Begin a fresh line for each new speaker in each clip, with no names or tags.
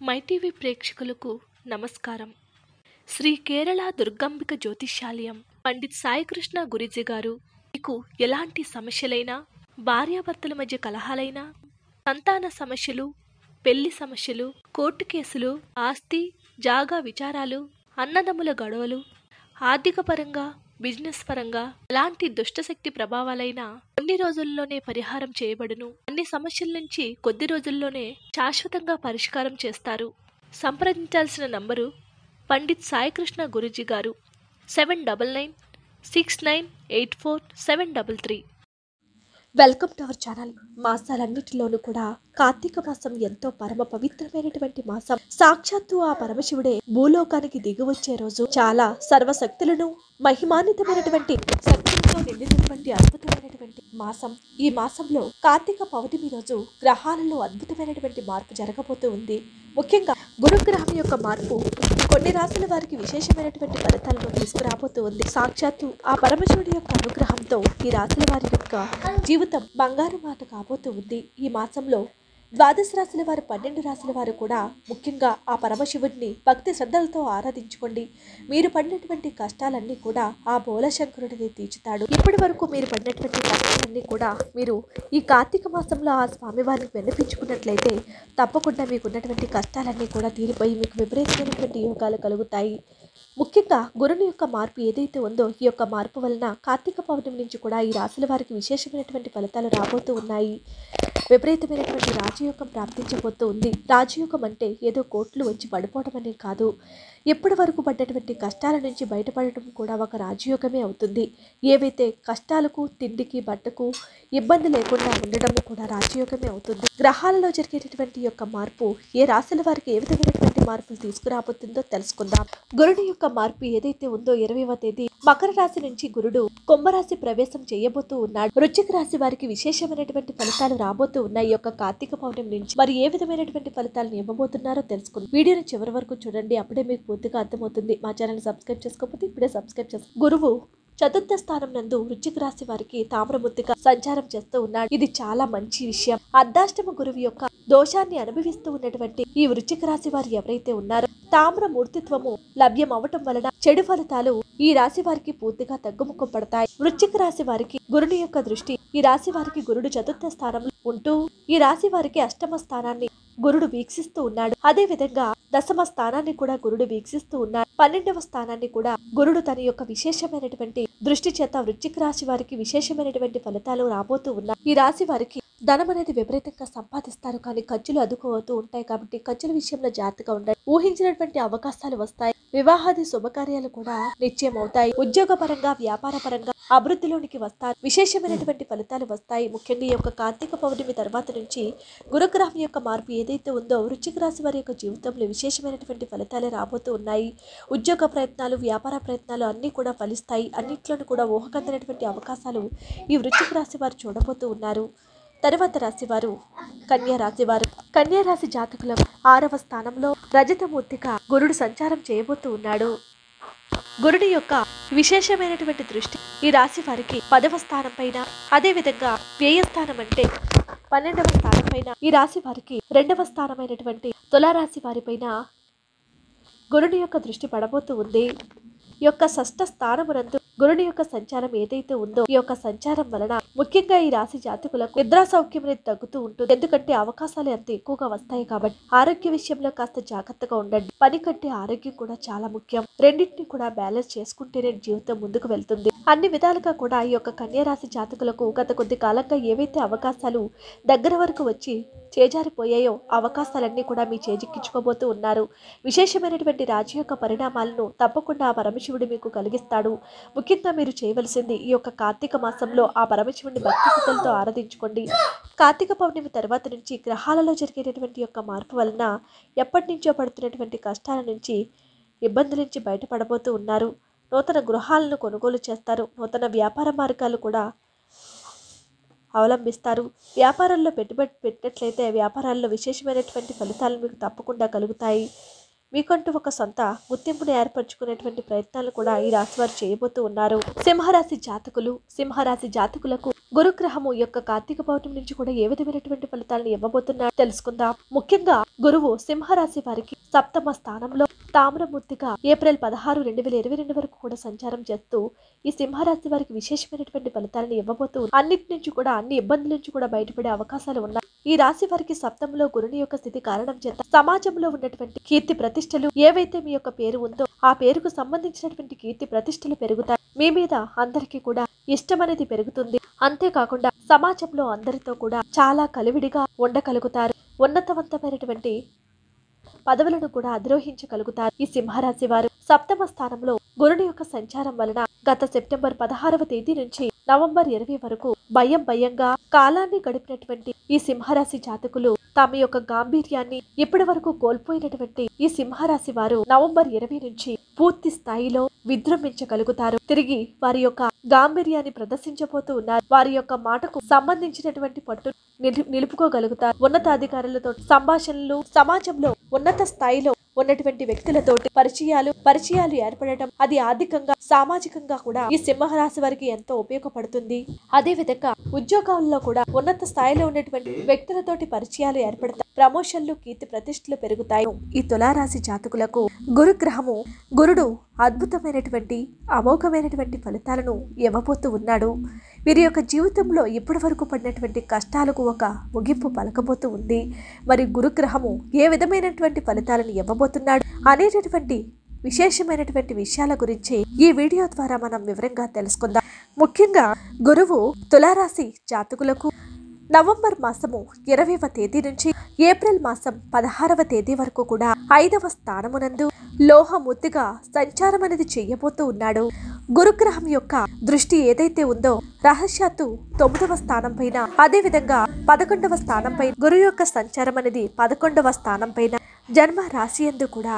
MyTV ప్రేక్షకులకు నమస్కారం. శ్రీ కేరళ దుర్గాంబిక జ్యోతిష్యాలయం పండిత్ సాయికృష్ణ గురిజీ గారు మీకు ఎలాంటి సమస్యలైనా భార్యాభర్తల మధ్య కలహాలైనా సంతాన సమస్యలు పెళ్ళి సమస్యలు కోర్టు కేసులు ఆస్తి జాగా విచారాలు అన్నదమ్ముల గొడవలు ఆర్థిక పరంగా బిజినెస్ పరంగా ఎలాంటి దుష్టశక్తి ప్రభావాలైనా కొన్ని రోజుల్లోనే పరిహారం చేయబడును. అన్ని సమస్యల నుంచి కొద్ది రోజుల్లోనే శాశ్వతంగా పరిష్కారం చేస్తారు. సంప్రదించాల్సిన నంబరు పండిత్ సాయికృష్ణ గురుజీ గారు seven double nine six nine eight four seven double three.
Welcome to our channel మాసాలన్నిటిలోనూ కూడా కార్తీక మాసం ఎంతో పరమ పవిత్రమైనటువంటి మాసం. సాక్షాత్తు ఆ పరమశివుడే భూలోకానికి దిగువచ్చే రోజు చాలా సర్వశక్తులను మహిమాన్వితమైనటువంటి శక్తులతో నిండినటువంటి అద్భుతమైనటువంటి మాసం. ఈ మాసంలో కార్తీక పౌర్ణమి రోజు గ్రహాలలో అద్భుతమైనటువంటి మార్పు జరగబోతూ ఉంది. ముఖ్యంగా గురుగ్రహం యొక్క మార్పు. కొన్ని రాసుల వారికి విశేషమైనటువంటి ఫలితాలను తీసుకురాబోతూ ఉంది. సాక్షాత్తు ఆ పరమశివుడి యొక్క అనుగ్రహంతో ఈ రాసుల వారి యొక్క జీవితం బంగారు మాట కాబోతూ ఉంది. ఈ మాసంలో ద్వాదశ రాశుల వారు పన్నెండు రాశుల వారు కూడా ముఖ్యంగా ఆ పరమశివుడిని భక్తి శ్రద్ధలతో ఆరాధించుకోండి. మీరు పడినటువంటి కష్టాలన్నీ కూడా ఆ బోలశంకరుడిని తీర్చుతాడు. ఇప్పటి వరకు మీరు పడినటువంటి కష్టాలన్నీ కూడా మీరు ఈ కార్తీక మాసంలో ఆ స్వామివారిని విన్నపించుకున్నట్లయితే తప్పకుండా మీకు ఉన్నటువంటి కష్టాలన్నీ కూడా తీరిపోయి మీకు విపరీతమైనటువంటి యోగాలు కలుగుతాయి. ముఖ్యంగా గురుని యొక్క మార్పు ఏదైతే ఉందో ఈ యొక్క మార్పు వలన కార్తీక పౌర్ణమి నుంచి కూడా ఈ రాశుల వారికి విశేషమైనటువంటి ఫలితాలు రాబోతూ ఉన్నాయి. విపరీతమైనటువంటి రాజయోగం ప్రాప్తించబోతూ ఉంది. రాజయోగం అంటే ఏదో కోట్లు వచ్చి పడిపోవడం అనే కాదు. ఎప్పటి వరకు పడ్డటువంటి కష్టాల నుంచి బయటపడటం కూడా ఒక రాజయోగమే అవుతుంది. ఏవైతే కష్టాలకు తిండికి బట్టకు ఇబ్బంది లేకుండా ఉండడం కూడా రాజయోగమే అవుతుంది. గ్రహాలలో జరిగేటటువంటి యొక్క మార్పు ఏ రాశుల వారికి ఏ విధమైన ఎలాంటి మార్పులు తీసుకురాబోతుందో తెలుసుకుందాం. గురుడు యొక్క మార్పు ఏదైతే ఉందో ఇరవైవ తేదీ మకర రాశి నుంచి గురుడు కుంభరాశి ప్రవేశం చేయబోతూ ఉన్నాడు. వృశ్చిక రాశి వారికి విశేషమైనటువంటి ఫలితాలు రాబోతూ ఉన్నాయి. యొక్క కార్తీక పౌర్ణమి నుంచి మరి ఏ విధమైనటువంటి ఫలితాలను ఇవ్వబోతున్నారో తెలుసుకుందాం. వీడియోని చివరి వరకు చూడండి. అప్పుడే మీకు పూర్తిగా అర్థమవుతుంది. మా ఛానల్ సబ్స్క్రైబ్ చేసుకోకపోతే ఇప్పుడే సబ్స్క్రైబ్ చేసుకో గురువు చతుర్థ స్థానం నందు వృచ్చిక రాశి వారికి తామ్రముద్దిగా సంచారం చేస్తూ ఉన్నాడు. ఇది చాలా మంచి విషయం. అర్ధాష్టమ గురువు యొక్క దోషాన్ని అనుభవిస్తూ ఉన్నటువంటి ఈ వృచ్చిక రాశి వారు ఎవరైతే ఉన్నారో తామ్ర మూర్తిత్వము లభ్యం అవటం వలన చెడు ఫలితాలు ఈ రాశి వారికి పూర్తిగా తగ్గుముఖం పడతాయి. వృచ్చిక రాశి వారికి గురుని యొక్క దృష్టి ఈ రాశి వారికి గురుడు చతుర్థ స్థానంలో ఉంటూ ఈ రాశి వారికి అష్టమ స్థానాన్ని గురుడు వీక్షిస్తూ ఉన్నాడు. అదే విధంగా దశమ స్థానాన్ని కూడా గురుడు వీక్షిస్తూ ఉన్నాడు. పన్నెండవ స్థానాన్ని కూడా గురుడు తన యొక్క విశేషమైనటువంటి దృష్టి చేత వృశ్చిక రాశి వారికి విశేషమైనటువంటి ఫలితాలు రాబోతూ ఉన్నాయి ఈ రాశి వారికి ధనం అనేది విపరీతంగా సంపాదిస్తారు. కానీ ఖర్చులు అదుకోవతూ ఉంటాయి కాబట్టి ఖర్చుల విషయంలో జాగ్రత్తగా ఉండాలి ఊహించినటువంటి అవకాశాలు వస్తాయి. వివాహాది శుభకార్యాలు కూడా నిశ్చయం అవుతాయి ఉద్యోగ పరంగా వ్యాపార పరంగా అభివృద్ధిలోనికి వస్తారు. విశేషమైనటువంటి ఫలితాలు వస్తాయి. ముఖ్యంగా ఈ యొక్క కార్తీక పౌర్ణమి తర్వాత నుంచి గురుగ్రహం యొక్క మార్పు ఏదైతే ఉందో వృశ్చిక రాశి వారి యొక్క జీవితంలో విశేషమైనటువంటి ఫలితాలే రాబోతూ ఉన్నాయి. ఉద్యోగ ప్రయత్నాలు వ్యాపార ప్రయత్నాలు అన్నీ కూడా ఫలిస్తాయి. అన్నిట్లోనూ కూడా ఊహకందనటువంటి అవకాశాలు ఈ వృశ్చిక రాశి వారు చూడబోతూ ఉన్నారు. తర్వాత రాశివారు కన్యా రాశివారు కన్యా రాశి జాతకుల ఆరవ స్థానంలో రజతమూర్తిగా గురుడు సంచారం చేయబోతూ ఉన్నాడు. గురుడి యొక్క విశేషమైనటువంటి దృష్టి ఈ రాశి వారికి పదవ స్థానం పైన అదే విధంగా వ్యయ స్థానం అంటే పన్నెండవ స్థానం పైన ఈ రాశి వారికి రెండవ స్థానమైనటువంటి తులారాశి వారిపైన గురుడి యొక్క దృష్టి పడబోతూ ఉంది. యొక్క షష్ఠ స్థానమునందు గురుడి యొక్క సంచారం ఏదైతే ఉందో ఈ యొక్క సంచారం వలన ముఖ్యంగా ఈ రాశి జాతకులకు నిద్రా సౌఖ్యం అనేది తగ్గుతూ ఉంటుంది. ఎందుకంటే అవకాశాలు ఎంత ఎక్కువగా వస్తాయి కాబట్టి ఆరోగ్య విషయంలో కాస్త జాగ్రత్తగా ఉండండి. పని కంటే ఆరోగ్యం కూడా చాలా ముఖ్యం. రెండింటిని కూడా బ్యాలెన్స్ చేసుకుంటేనే జీవితం ముందుకు వెళ్తుంది. అన్ని విధాలుగా కూడా ఈ యొక్క కన్యా రాశి జాతకులకు గత కొద్ది కాలంగా ఏవైతే అవకాశాలు దగ్గర వరకు వచ్చి చేజారిపోయాయో అవకాశాలన్నీ కూడా మీ చేజిక్కించుకోబోతూ ఉన్నారు. విశేషమైనటువంటి రాజయోగ పరిణామాలను తప్పకుండా ఆ పరమశివుడు మీకు కలిగిస్తాడు. కింద మీరు చేయవలసింది ఈ యొక్క కార్తీక మాసంలో ఆ పరమశివుని భక్తి ఆరాధించుకోండి. కార్తీక పౌర్ణమి తర్వాత నుంచి గ్రహాలలో జరిగేటటువంటి యొక్క మార్పు వలన ఎప్పటి నుంచో పడుతున్నటువంటి కష్టాల నుంచి ఇబ్బందుల నుంచి బయటపడబోతూ ఉన్నారు. నూతన గృహాలను కొనుగోలు చేస్తారు. నూతన వ్యాపార మార్గాలు కూడా అవలంబిస్తారు. వ్యాపారాల్లో పెట్టుబడి పెట్టినట్లయితే వ్యాపారాల్లో విశేషమైనటువంటి ఫలితాలు మీకు తప్పకుండా కలుగుతాయి. మీకంటూ ఒక సొంత గుర్తింపును ఏర్పరచుకునేటువంటి ప్రయత్నాలు కూడా ఈ రాశి వారు చేయబోతూ ఉన్నారు. సింహరాశి జాతకులు సింహరాశి జాతకులకు గురుగ్రహము యొక్క కార్తీక పౌర్ణమి నుంచి కూడా ఏ విధమైనటువంటి ఫలితాలను ఇవ్వబోతున్నారో తెలుసుకుందాం. ముఖ్యంగా గురువు సింహరాశి వారికి సప్తమ స్థానంలో తామ్రమూర్తిగా ఏప్రిల్ పదహారు రెండు వేల ఇరవై రెండు వరకు కూడా సంచారం చేస్తూ ఈ సింహరాశి వారికి విశేషమైనటువంటి ఫలితాలను ఇవ్వబోతూ అన్నిటి నుంచి కూడా అన్ని ఇబ్బందుల నుంచి కూడా బయటపడే అవకాశాలు ఉన్నాయి. ఈ రాశి వారికి సప్తంలో గురుని యొక్క స్థితి కారణం చేత సమాజంలో ఉన్నటువంటి కీర్తి ప్రతిష్టలు ఏవైతే మీ యొక్క పేరు ఉందో ఆ పేరుకు సంబంధించినటువంటి కీర్తి ప్రతిష్టలు పెరుగుతాయి. మీ మీద అందరికీ కూడా ఇష్టం అనేది పెరుగుతుంది. అంతేకాకుండా సమాజంలో అందరితో కూడా చాలా కలివిడిగా ఉండగలుగుతారు. ఉన్నతవంతమైనటువంటి పదవులను కూడా అధిరోహించగలుగుతారు. ఈ సింహరాశి వారు సప్తమ స్థానంలో గురుని యొక్క సంచారం వలన గత సెప్టెంబర్ పదహారవ తేదీ నుంచి నవంబర్ ఇరవై వరకు భయం భయంగా కాలాన్ని గడిపినటువంటి ఈ సింహరాశి జాతకులు తమ యొక్క గాంభీర్యాన్ని ఇప్పటి వరకు కోల్పోయినటువంటి ఈ సింహరాశి వారు నవంబర్ ఇరవై నుంచి పూర్తి స్థాయిలో విజృంభించగలుగుతారు. తిరిగి వారి యొక్క గాంభీర్యాన్ని ప్రదర్శించబోతూ ఉన్నారు. వారి యొక్క మాటకు సంబంధించినటువంటి పట్టు నిలుపుకోగలుగుతారు. ఉన్నతాధికారులతో సంభాషణలు సమాజంలో ఉన్నత స్థాయిలో ఉన్నటువంటి వ్యక్తులతోటి పరిచయాలు పరిచయాలు ఏర్పడటం అది ఆర్థికంగా సామాజికంగా కూడా ఈ సింహరాశి వారికి ఎంతో ఉపయోగపడుతుంది. అదే విధంగా ఉద్యోగాల్లో కూడా ఉన్నత స్థాయిలో ఉన్నటువంటి వ్యక్తులతోటి పరిచయాలు ఏర్పడతాయి. ప్రమోషన్లు కీర్తి ప్రతిష్టలు పెరుగుతాయి. ఈ తులారాశి జాతకులకు గురుగ్రహము గురుడు అద్భుతమైనటువంటి అమోఘమైనటువంటి ఫలితాలను ఇవ్వబోతూ ఉన్నాడు. వీరి యొక్క జీవితంలో ఇప్పటి వరకు పడినటువంటి కష్టాలకు ఒక ముగింపు పలకబోతూ ఉంది. మరి గురుగ్రహము ఏ విధమైనటువంటి ఫలితాలను ఇవ్వబోతున్నాడు అనేటటువంటి విశేషమైనటువంటి విషయాల గురించి ఈ వీడియో ద్వారా మనం వివరంగా తెలుసుకుందాం. ముఖ్యంగా గురువు తులారాశి జాతకులకు నవంబర్ మాసము ఇరవైవ తేదీ నుంచి ఏప్రిల్ మాసం పదహారవ తేదీ వరకు కూడా ఐదవ స్థానమునందు లోహముద్దుగా సంచారం అనేది చేయబోతూ ఉన్నాడు. గురుగ్రహం యొక్క దృష్టి ఏదైతే ఉందో రహస్యాత్తు తొమ్మిదవ స్థానం పైన అదే విధంగా పదకొండవ స్థానం పైన గురు యొక్క సంచారం అనేది పదకొండవ స్థానం పైన జన్మ రాశి ఎందు కూడా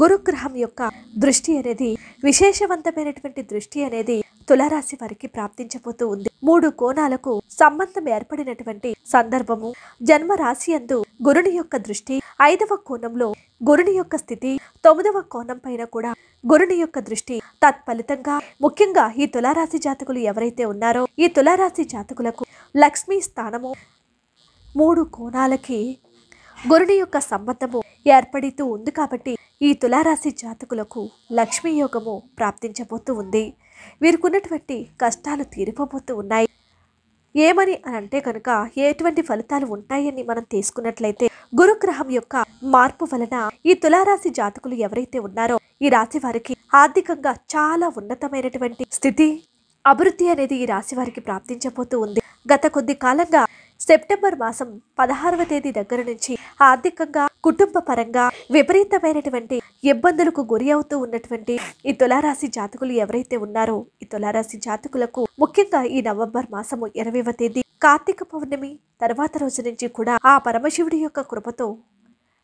గురుగ్రహం యొక్క దృష్టి అనేది విశేషవంతమైనటువంటి దృష్టి అనేది తులారాశి వారికి ప్రాప్తించబోతూ ఉంది. మూడు కోణాలకు సంబంధం ఏర్పడినటువంటి సందర్భము. జన్మ రాశి అందు గురుని యొక్క దృష్టి ఐదవ కోణంలో గురుని యొక్క స్థితి తొమ్మిదవ కోణం పైన కూడా గురుని యొక్క దృష్టి తత్ఫలితంగా ముఖ్యంగా ఈ తులారాశి జాతకులు ఎవరైతే ఉన్నారో ఈ తులారాశి జాతకులకు లక్ష్మీ స్థానము. మూడు కోణాలకి గురుని యొక్క సంబంధము ఏర్పడుతూ ఉంది కాబట్టి ఈ తులారాశి జాతకులకు లక్ష్మీ యోగము ప్రాప్తించబోతూ ఉంది. వీరుకున్నటువంటి కష్టాలు తీరిపోబోతూ ఉన్నాయి. ఏమని అని అంటే కనుక ఎటువంటి ఫలితాలు ఉంటాయని మనం తీసుకున్నట్లయితే గురుగ్రహం యొక్క మార్పు వలన ఈ తులారాశి జాతకులు ఎవరైతే ఉన్నారో ఈ రాశి వారికి ఆర్థికంగా చాలా ఉన్నతమైనటువంటి స్థితి అభివృద్ధి అనేది ఈ రాశి వారికి ప్రాప్తించబోతూ ఉంది. గత కొద్ది కాలంగా సెప్టెంబర్ మాసం పదహారవ తేదీ దగ్గర నుంచి ఆర్థికంగా కుటుంబ పరంగా విపరీతమైనటువంటి ఇబ్బందులకు గురి అవుతూ ఉన్నటువంటి ఈ తులారాశి జాతకులు ఎవరైతే ఉన్నారో ఈ తులారాశి జాతకులకు ముఖ్యంగా ఈ నవంబర్ మాసము ఇరవైవ తేదీ కార్తీక పౌర్ణమి తర్వాత రోజు నుంచి కూడా ఆ పరమశివుడి యొక్క కృపతో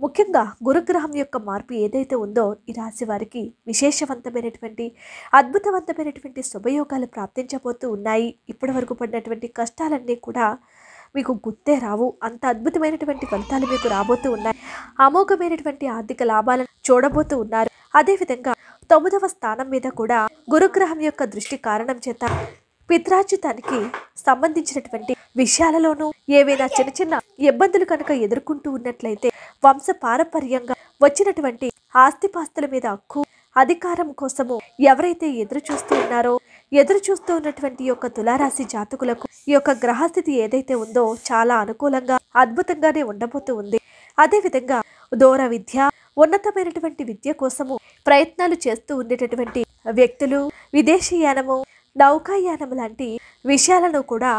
ముఖ్యంగా గురుగ్రహం యొక్క మార్పు ఏదైతే ఉందో ఈ రాశి వారికి విశేషవంతమైనటువంటి అద్భుతవంతమైనటువంటి శుభయోగాలు ప్రాప్తించబోతూ ఉన్నాయి. ఇప్పటి వరకు పడినటువంటి కష్టాలన్నీ కూడా మీకు గుర్తే రావు. అంత అద్భుతమైనటువంటి ఫలితాలు మీకు రాబోతూ ఉన్నాయి. అమోఘమైనటువంటి ఆర్థిక లాభాలను చూడబోతూ ఉన్నారు. అదేవిధంగా తొమ్మిదవ స్థానం మీద కూడా గురుగ్రహం యొక్క దృష్టి కారణం చేత పిత్రార్జితానికి సంబంధించినటువంటి విషయాలలోనూ ఏవైనా చిన్న చిన్న ఇబ్బందులు కనుక ఎదుర్కొంటూ ఉన్నట్లయితే వంశ పారపర్యంగా వచ్చినటువంటి ఆస్తిపాస్తుల మీద హక్కు అధికారం కోసము ఎవరైతే ఎదురు చూస్తూ ఉన్నారో ఎదురు చూస్తూ ఉన్నటువంటి యొక్క తులారాశి జాతకులకు ఈ యొక్క గ్రహస్థితి ఏదైతే ఉందో చాలా అనుకూలంగా అద్భుతంగానే ఉండబోతూ ఉంది. అదేవిధంగా దూర విద్య ఉన్నతమైనటువంటి విద్య కోసము ప్రయత్నాలు చేస్తూ ఉండేటటువంటి వ్యక్తులు విదేశీయానము నౌకాయానం లాంటి విషయాలను కూడా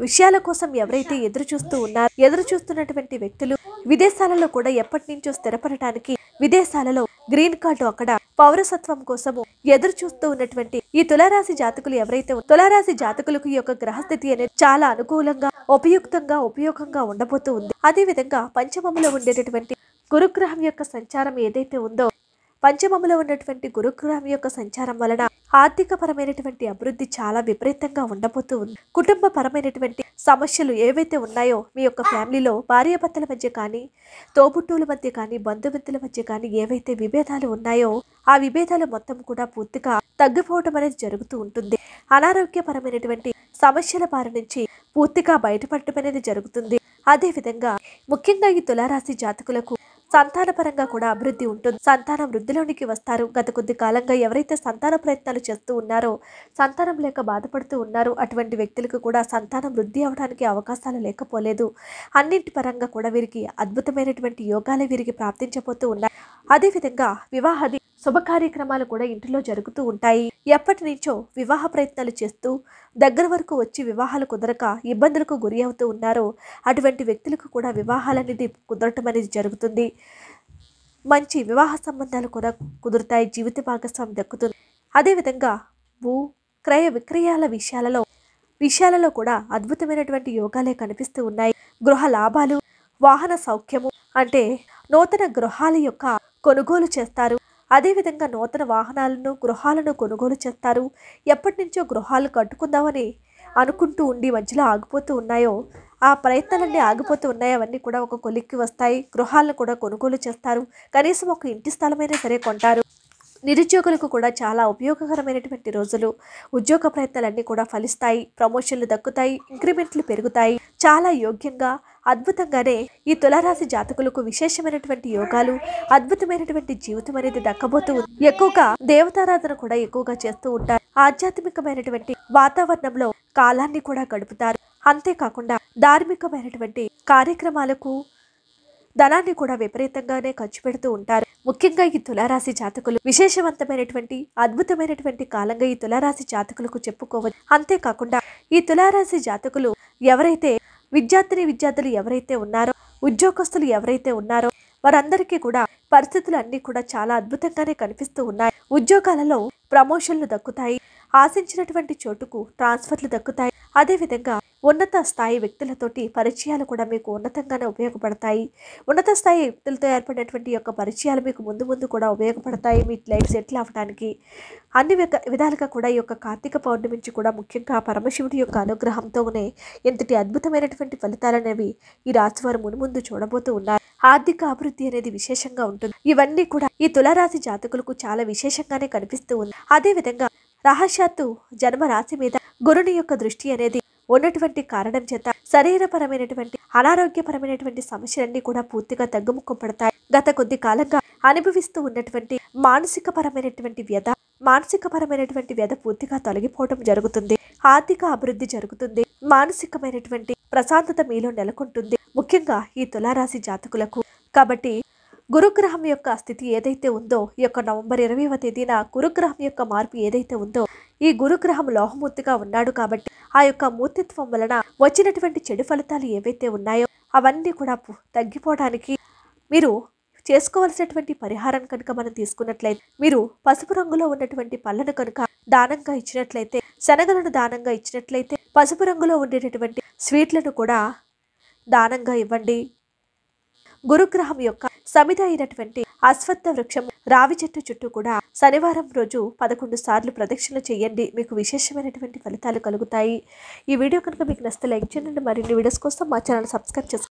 విషయాల కోసం ఎవరైతే ఎదురు చూస్తూ ఉన్నారో ఎదురు చూస్తున్నటువంటి వ్యక్తులు విదేశాలలో కూడా ఎప్పటి నుంచో స్థిరపడటానికి విదేశాలలో గ్రీన్ కార్డు అక్కడ పౌరసత్వం కోసము ఎదురు చూస్తూ ఉన్నటువంటి ఈ తులారాశి జాతకులు ఎవరైతే తులారాశి జాతకులకు ఈ యొక్క గ్రహస్థితి అనేది చాలా అనుకూలంగా ఉపయుక్తంగా ఉపయోగంగా ఉండబోతూ ఉంది. అదే విధంగా పంచమములో ఉండేటటువంటి గురుగ్రహం యొక్క సంచారం ఏదైతే ఉందో పంచమములో ఉన్నటువంటి గురుగ్రహం యొక్క సంచారం వలన ఆర్థిక పరమైనటువంటి అభివృద్ధి చాలా విపరీతంగా ఉండబోతూ ఉంది. కుటుంబ పరమైనటువంటి సమస్యలు ఏవైతే ఉన్నాయో మీ యొక్క ఫ్యామిలీలో భార్యాభర్తల మధ్య కానీ తోబుట్టువుల మధ్య కానీ బంధుమిత్రుల మధ్య కానీ ఏవైతే విభేదాలు ఉన్నాయో ఆ విభేదాలు మొత్తం కూడా పూర్తిగా తగ్గిపోవడం అనేది జరుగుతూ ఉంటుంది. అనారోగ్యపరమైనటువంటి సమస్యల బారి నుంచి పూర్తిగా బయటపడటం అనేది జరుగుతుంది. అదే విధంగా ముఖ్యంగా ఈ తులారాశి జాతకులకు సంతానపరంగా కూడా అభివృద్ధి ఉంటుంది. సంతానం వృద్ధిలోనికి వస్తారు. గత కొద్ది కాలంగా ఎవరైతే సంతాన ప్రయత్నాలు చేస్తూ ఉన్నారో సంతానం లేక బాధపడుతూ ఉన్నారో అటువంటి వ్యక్తులకు కూడా సంతానం వృద్ధి అవడానికి అవకాశాలు లేకపోలేదు. అన్నింటి పరంగా కూడా వీరికి అద్భుతమైనటువంటి యోగాలే వీరికి ప్రాప్తించబోతూ ఉన్నాయి. అదేవిధంగా వివాహాది శుభ కార్యక్రమాలు కూడా ఇంటిలో జరుగుతూ ఉంటాయి. ఎప్పటి నుంచో వివాహ ప్రయత్నాలు చేస్తూ దగ్గర వరకు వచ్చి వివాహాలు కుదరక ఇబ్బందులకు గురి అవుతూ ఉన్నారో అటువంటి వ్యక్తులకు కూడా వివాహాలనేది కుదరటం అనేది జరుగుతుంది. మంచి వివాహ సంబంధాలు కూడా కుదురుతాయి. జీవిత భాగస్వామి దక్కుతుంది. అదేవిధంగా భూ క్రయ విక్రయాల విషయాలలో విషయాలలో కూడా అద్భుతమైనటువంటి యోగాలే కనిపిస్తూ ఉన్నాయి. గృహ లాభాలు వాహన సౌఖ్యము అంటే నూతన గృహాల యొక్క కొనుగోలు చేస్తారు. అదేవిధంగా నూతన వాహనాలను గృహాలను కొనుగోలు చేస్తారు. ఎప్పటి నుంచో గృహాలు కట్టుకుందామని అనుకుంటూ ఉండి మధ్యలో ఆగిపోతూ ఉన్నాయో ఆ ప్రయత్నాలన్నీ ఆగిపోతూ ఉన్నాయి. అవన్నీ కూడా ఒక కొలిక్కి వస్తాయి. గృహాలను కూడా కొనుగోలు చేస్తారు. కనీసం ఒక ఇంటి స్థలమైనా సరే కొంటారు. నిరుద్యోగులకు కూడా చాలా ఉపయోగకరమైనటువంటి రోజులు. ఉద్యోగ ప్రయత్నాలన్నీ కూడా ఫలిస్తాయి. ప్రమోషన్లు దక్కుతాయి. ఇంక్రిమెంట్లు పెరుగుతాయి. చాలా యోగ్యంగా అద్భుతంగానే ఈ తులారాశి జాతకులకు విశేషమైనటువంటి యోగాలు అద్భుతమైనటువంటి జీవితం అనేది దక్కబోతూ ఎక్కువగా దేవతారాధన కూడా ఎక్కువగా చేస్తూ ఉంటారు. ఆధ్యాత్మికమైనటువంటి వాతావరణంలో కాలాన్ని కూడా గడుపుతారు. అంతేకాకుండా ధార్మికమైనటువంటి కార్యక్రమాలకు ధనాన్ని కూడా విపరీతంగానే ఖర్చు పెడుతూ ఉంటారు. ముఖ్యంగా ఈ తులారాశి జాతకులు. విశేషవంతమైనటువంటి అద్భుతమైనటువంటి కాలంగా ఈ తులారాశి జాతకులకు చెప్పుకోవచ్చు అంతేకాకుండా ఈ తులారాశి జాతకులు ఎవరైతే విద్యార్థిని విద్యార్థులు ఎవరైతే ఉన్నారో ఉద్యోగస్తులు ఎవరైతే ఉన్నారో వారందరికీ కూడా పరిస్థితులు అన్నీ కూడా చాలా అద్భుతంగానే కనిపిస్తూ ఉన్నాయి. ఉద్యోగాలలో ప్రమోషన్లు దక్కుతాయి. ఆశించినటువంటి చోటుకు ట్రాన్స్ఫర్లు దక్కుతాయి. అదేవిధంగా ఉన్నత స్థాయి వ్యక్తులతోటి పరిచయాలు కూడా మీకు ఉన్నతంగానే ఉపయోగపడతాయి. ఉన్నత స్థాయి వ్యక్తులతో ఏర్పడినటువంటి యొక్క పరిచయాలు మీకు ముందు ముందు కూడా ఉపయోగపడతాయి. మీ లైఫ్ సెటిల్ అవ్వడానికి అన్ని విధాలుగా కూడా ఈ యొక్క కార్తీక పౌర్ణమి నుంచి కూడా ముఖ్యంగా పరమశివుడి యొక్క అనుగ్రహంతోనే ఎంతటి అద్భుతమైనటువంటి ఫలితాలు అనేవి ఈ రాశివారు మునుముందు చూడబోతూ ఉన్నారు. ఆర్థిక అభివృద్ధి అనేది విశేషంగా ఉంటుంది. ఇవన్నీ కూడా ఈ తులారాశి జాతకులకు చాలా విశేషంగానే కనిపిస్తూ ఉంది అదే విధంగా రహస్యాత్తు జన్మ రాశి మీద గురుని యొక్క దృష్టి అనేది ఉన్నటువంటి కారణం చేత శరీరపరమైనటువంటి అనారోగ్యపరమైనటువంటి సమస్యలన్నీ కూడా పూర్తిగా తగ్గుముఖం పడతాయి. గత కొద్ది కాలంగా అనుభవిస్తూ ఉన్నటువంటి మానసిక పరమైనటువంటి వ్యధ మానసిక పరమైనటువంటి వ్యధ పూర్తిగా తొలగిపోవడం జరుగుతుంది. ఆర్థిక అభివృద్ధి జరుగుతుంది. మానసికమైనటువంటి ప్రశాంతత మీలో నెలకొంటుంది. ముఖ్యంగా ఈ తులారాశి జాతకులకు. కాబట్టి గురుగ్రహం యొక్క స్థితి ఏదైతే ఉందో ఈ యొక్క నవంబర్ ఇరవైవ తేదీన గురుగ్రహం యొక్క మార్పు ఏదైతే ఉందో ఈ గురుగ్రహం లోహమూర్తిగా ఉన్నాడు కాబట్టి ఆ యొక్క మూర్తిత్వం వలన వచ్చినటువంటి చెడు ఫలితాలు ఏవైతే ఉన్నాయో అవన్నీ కూడా తగ్గిపోవడానికి మీరు చేసుకోవలసినటువంటి పరిహారం కనుక మనం తీసుకున్నట్లయితే మీరు పసుపు రంగులో ఉన్నటువంటి పళ్ళను కనుక దానంగా ఇచ్చినట్లయితే శనగలను దానంగా ఇచ్చినట్లయితే పసుపు రంగులో ఉండేటటువంటి స్వీట్లను కూడా దానంగా ఇవ్వండి. గురుగ్రహం యొక్క సమిత అయినటువంటి అశ్వత్థ వృక్షం రావి చెట్టు చుట్టూ కూడా శనివారం రోజు పదకొండు సార్లు ప్రదక్షిణ చేయండి. మీకు విశేషమైనటువంటి ఫలితాలు కలుగుతాయి. ఈ వీడియో కనుక మీకు నచ్చితే లైక్ చేయండి. మరిన్ని వీడియోస్ కోసం మా ఛానల్ సబ్స్క్రైబ్ చేసుకోండి.